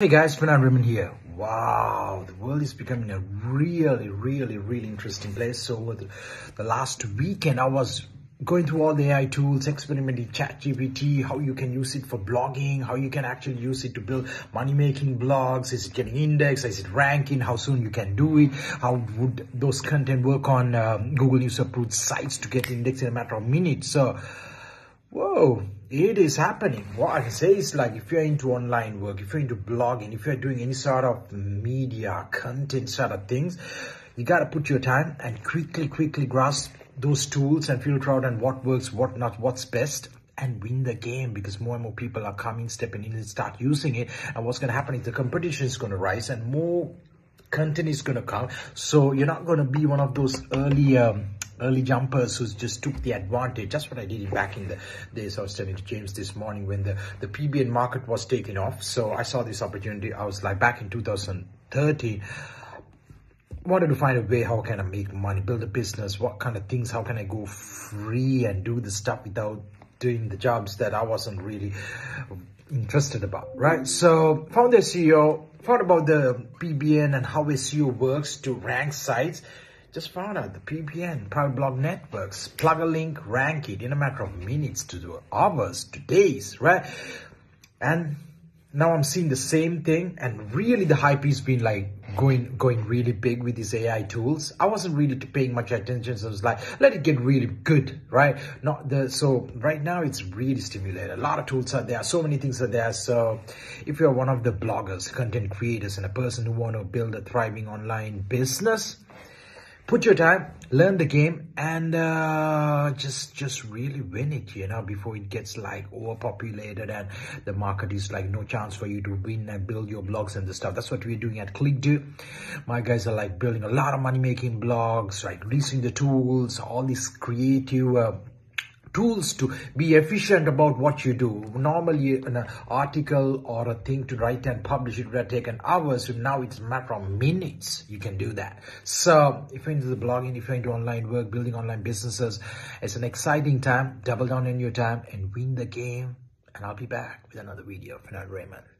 Hey guys, Fernando Raymond here. Wow, the world is becoming a really, really, really interesting place. So over the, the last weekend, I was going through all the AI tools, experimenting ChatGPT, how you can use it for blogging, how you can actually use it to build money-making blogs. Is it getting indexed? Is it ranking? How soon you can do it? How would those content work on um, Google News approved sites to get indexed in a matter of minutes? So whoa, it is happening. What I can say is like if you're into online work, if you're into blogging, if you're doing any sort of media, content sort of things, you got to put your time and quickly, quickly grasp those tools and filter out and what works, what not, what's best and win the game because more and more people are coming, stepping in and start using it. And what's going to happen is the competition is going to rise and more content is going to come. So you're not going to be one of those early, um, early jumpers who just took the advantage. That's what I did back in the days. I was telling James this morning when the, the PBN market was taking off. So I saw this opportunity. I was like back in 2013 wanted to find a way how can I make money, build a business, what kind of things, how can I go free and do the stuff without doing the jobs that I wasn't really interested about, right? So found the SEO, found about the PBN and how SEO works to rank sites just found out the PBN, private blog networks, plug a link, rank it in a matter of minutes to hours, to days, right? And now I'm seeing the same thing and really the hype has been like going going really big with these AI tools. I wasn't really paying much attention. So I was like, let it get really good, right? Not the so right now it's really stimulated. A lot of tools are there, so many things are there. So if you're one of the bloggers, content creators, and a person who want to build a thriving online business, put your time, learn the game, and uh, just just really win it, you know, before it gets like overpopulated and the market is like no chance for you to win and build your blogs and the stuff. That's what we're doing at ClickDo. My guys are like building a lot of money making blogs, like releasing the tools, all these creative. Uh, tools to be efficient about what you do. Normally an article or a thing to write and publish it would have taken hours. So now it's a matter of minutes. You can do that. So if you're into the blogging, if you're into online work, building online businesses, it's an exciting time. Double down on your time and win the game. And I'll be back with another video. Fernando Raymond.